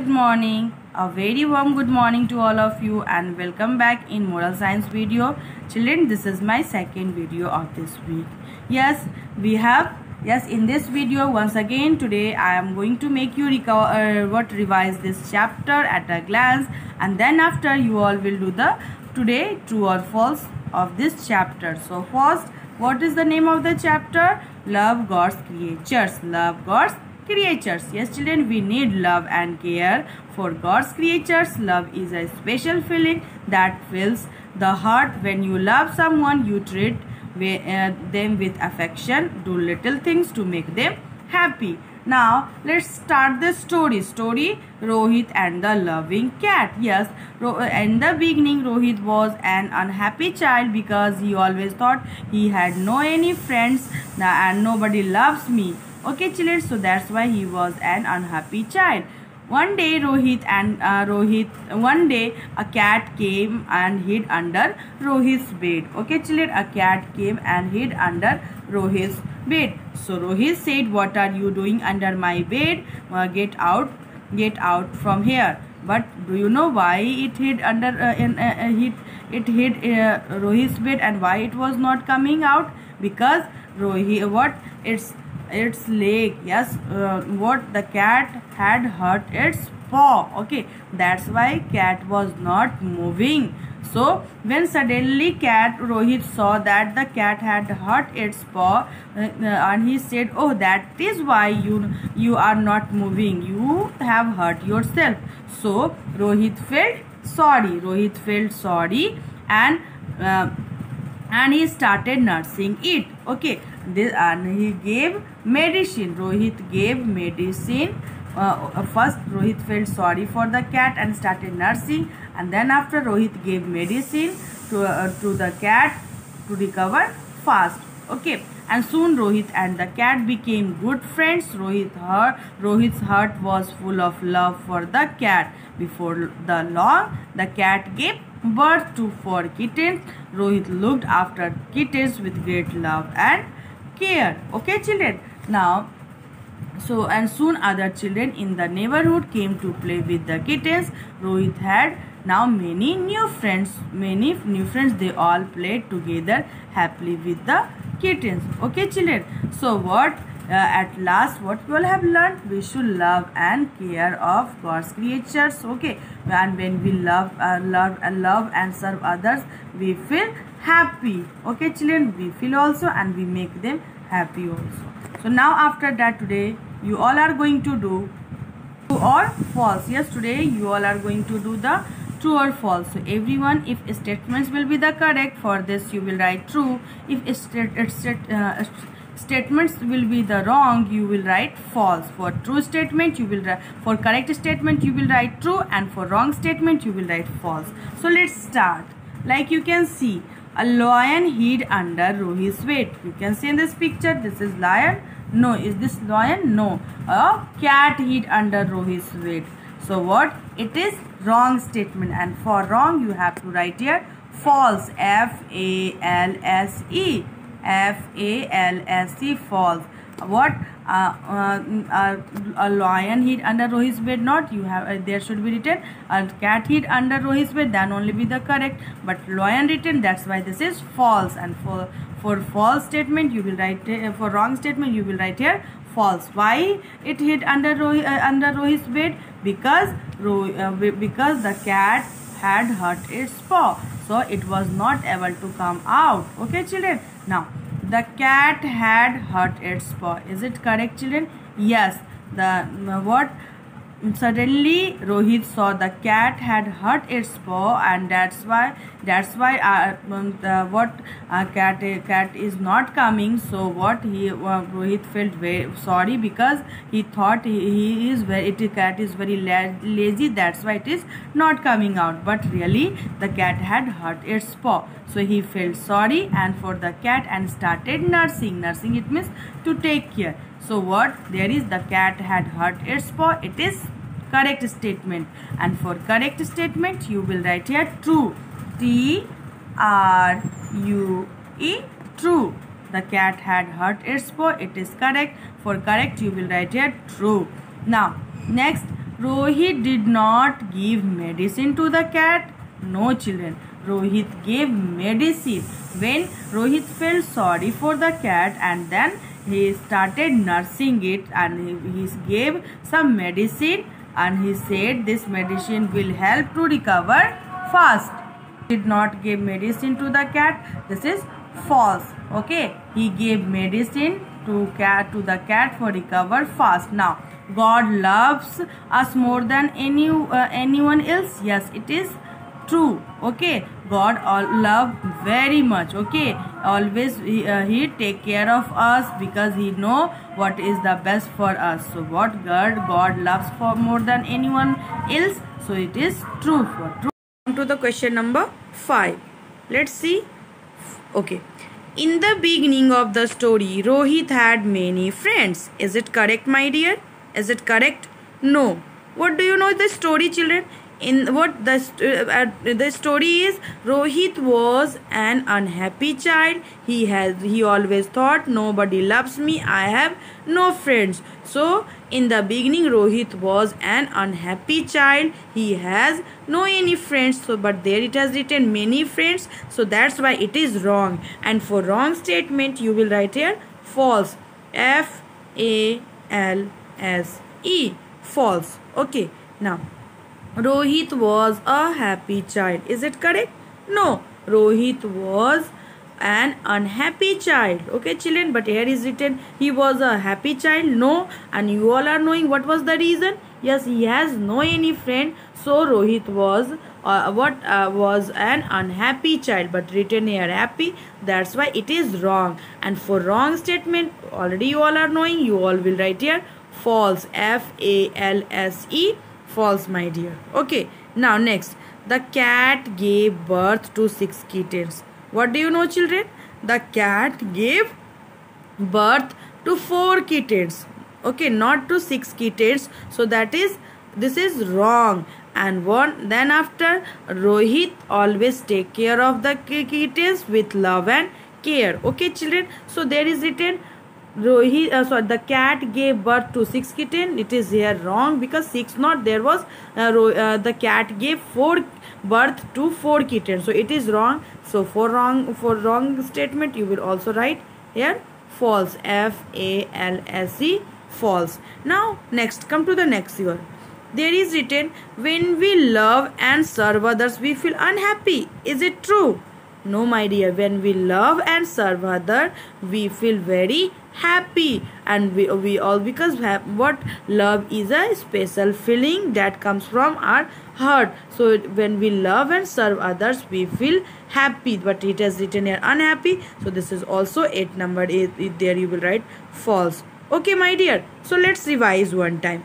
Good morning. A very warm good morning to all of you and welcome back in moral science video. Children, this is my second video of this week. Yes, we have yes in this video once again today I am going to make you recover uh, what revise this chapter at a glance and then after you all will do the today true or false of this chapter. So first what is the name of the chapter? Love God's creatures. Love God's creatures. Yes, children, we need love and care for God's creatures. Love is a special feeling that fills the heart. When you love someone, you treat uh, them with affection, do little things to make them happy. Now, let's start the story. Story Rohit and the loving cat. Yes, in the beginning, Rohit was an unhappy child because he always thought he had no any friends and nobody loves me okay children so that's why he was an unhappy child. One day rohit and uh, rohit one day a cat came and hid under rohit's bed. Okay children a cat came and hid under rohit's bed. So rohit said what are you doing under my bed? Uh, get out get out from here. But do you know why it hid under uh, in, uh, uh hid, it hid uh, rohit's bed and why it was not coming out? Because rohit what it's its leg. Yes uh, what the cat had hurt its paw. Okay that's why cat was not moving. So when suddenly cat rohit saw that the cat had hurt its paw uh, and he said oh that is why you you are not moving. You have hurt yourself. So rohit felt sorry. Rohit felt sorry and uh, and he started nursing it. Okay this and he gave medicine. Rohit gave medicine. Uh, first rohit felt sorry for the cat and started nursing. And then after rohit gave medicine to, uh, to the cat to recover fast. Okay. And soon rohit and the cat became good friends. Rohit her rohit's heart was full of love for the cat. Before the long the cat gave birth to four kittens. Rohit looked after kittens with great love and care. Okay children? Now so and soon other children in the neighborhood came to play with the kittens. Rohit had now many new friends many new friends. They all played together happily with the kittens. Okay children? So what uh, at last what we all have learned? We should love and care of god's creatures. Okay? And when we love uh, love and love and serve others we feel happy. Okay children we feel also and we make them happy also. So now after that today you all are going to do true or false. Yes today you all are going to do the true or false. So everyone if statements will be the correct for this you will write true. If state, uh, statements will be the wrong you will write false. For true statement you will write for correct statement you will write true. And for wrong statement you will write false. So let's start. Like you can see a lion hid under Rohit's weight. You can see in this picture, this is lion. No, is this lion? No. A cat hid under Rohit's weight. So what? It is wrong statement and for wrong you have to write here false. F-A-L-S-E. F-A-L-S-E false. What? Uh, uh, a lion hid under Rohit's bed not you have uh, there should be written a cat hid under Rohit's bed then only be the correct but lion written that's why this is false and for for false statement you will write uh, for wrong statement you will write here false. Why it hid under Rohi, uh, under Rohit's bed? Because because the cat had hurt its paw. So it was not able to come out. Okay children? Now the cat had hurt its paw. Is it correct children? Yes. The what? Suddenly Rohit saw the cat had hurt its paw and that's why that's why uh, um, the, what uh, cat cat is not coming. So what he uh, Rohit felt very sorry because he thought he, he is very it cat is very la lazy that's why it is not coming out. But really the cat had hurt its paw. So he felt sorry and for the cat and started nursing. Nursing it means to take care so what? There is the cat had hurt its paw. It is correct statement. And for correct statement, you will write here true. T R U E true. The cat had hurt its paw. It is correct. For correct, you will write here true. Now, next Rohit did not give medicine to the cat. No children. Rohit gave medicine when Rohit felt sorry for the cat and then he started nursing it and he, gave some medicine and he said this medicine will help to recover fast. Did not give medicine to the cat. This is false. Okay. He gave medicine to cat to the cat for recover fast. Now God loves us more than any uh, anyone else. Yes, it is true. Okay, God all love very much. Okay, always he, uh, he take care of us because he know what is the best for us. So what God God loves for more than anyone else. So it is true for true. Come to the question number five. Let's see. Okay. In the beginning of the story, Rohit had many friends. Is it correct, my dear? Is it correct? No. What do you know the story, children? In what the uh, uh, the story is, Rohit was an unhappy child. He has he always thought nobody loves me. I have no friends. So in the beginning, Rohit was an unhappy child. He has no any friends. So but there it has written many friends. So that's why it is wrong. And for wrong statement, you will write here false. F A L S E false. Okay. Now, Rohit was a happy child. Is it correct? No. Rohit was an unhappy child. Okay, children. But here is written he was a happy child. No. And you all are knowing what was the reason? Yes, he has no any friend. So Rohit was uh, what uh, was an unhappy child but written here happy that's why it is wrong and for wrong statement already you all are knowing you all will write here false f a l s e false my dear. Okay now next. The cat gave birth to six kittens. What do you know children? The cat gave birth to four kittens. Okay not to six kittens. So that is this is wrong. And one then after rohit always take care of the kittens with love and care. Okay children? So there is written Rohit, uh, sorry, the cat gave birth to six kitten. It is here wrong because six not there was. Uh, uh, the cat gave four birth to four kittens. So it is wrong. So for wrong for wrong statement you will also write here false. F A L S E false. Now next come to the next one. There is written when we love and serve others we feel unhappy. Is it true? No my dear. When we love and serve other we feel very happy. And we, we all because what love is a special feeling that comes from our heart. So when we love and serve others we feel happy. But it has written here unhappy. So this is also 8 number. 8 there you will write false. Okay my dear. So let's revise one time.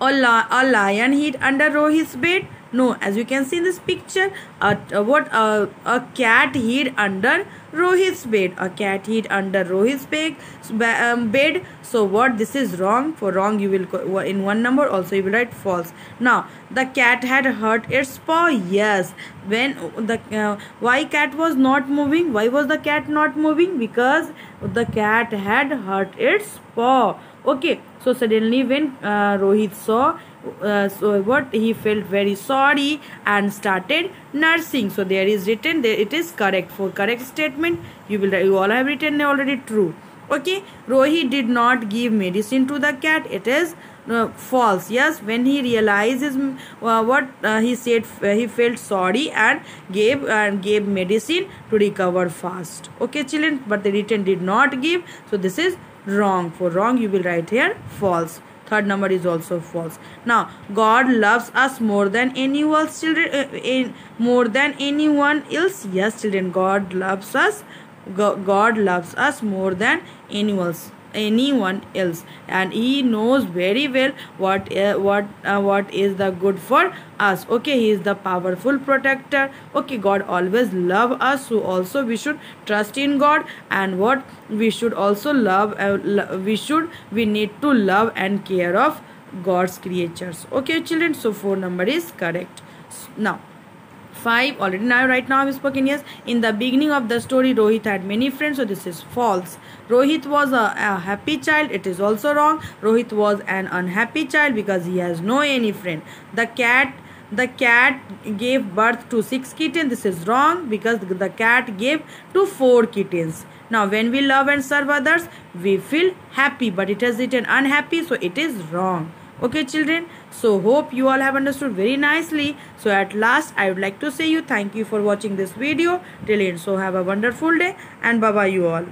A, li a lion hid under Rohit's bed no as you can see in this picture a, what a, a cat hid under rohit's bed. A cat hid under rohit's bed, um, bed. So what this is wrong. For wrong you will in one number also you will write false. Now the cat had hurt its paw yes. When the uh, why cat was not moving? Why was the cat not moving? Because the cat had hurt its paw. Okay so suddenly when uh, rohit saw uh, so what? He felt very sorry and started nursing. So there is written there it is correct. For correct statement you will you all have written already true. Okay? Rohi did not give medicine to the cat. It is uh, false. Yes when he realizes uh, what uh, he said uh, he felt sorry and gave and gave medicine to recover fast. Okay children? But the written did not give. So this is wrong. For wrong you will write here false third number is also false. Now god loves us more than anyone else children uh, in, more than anyone else. Yes children god loves us god loves us more than anyone else anyone else. And he knows very well what uh, what uh, what is the good for us. Okay he is the powerful protector. Okay god always love us. So also we should trust in god. And what we should also love uh, lo we should we need to love and care of god's creatures. Okay children so four number is correct. Now 5 already now right now i've spoken yes. In the beginning of the story rohit had many friends so this is false. Rohit was a, a happy child it is also wrong. Rohit was an unhappy child because he has no any friend. The cat the cat gave birth to six kittens this is wrong because the cat gave to four kittens. Now when we love and serve others we feel happy but it has written unhappy so it is wrong okay children. So hope you all have understood very nicely. So at last i would like to say you thank you for watching this video. Till end so have a wonderful day and bye bye you all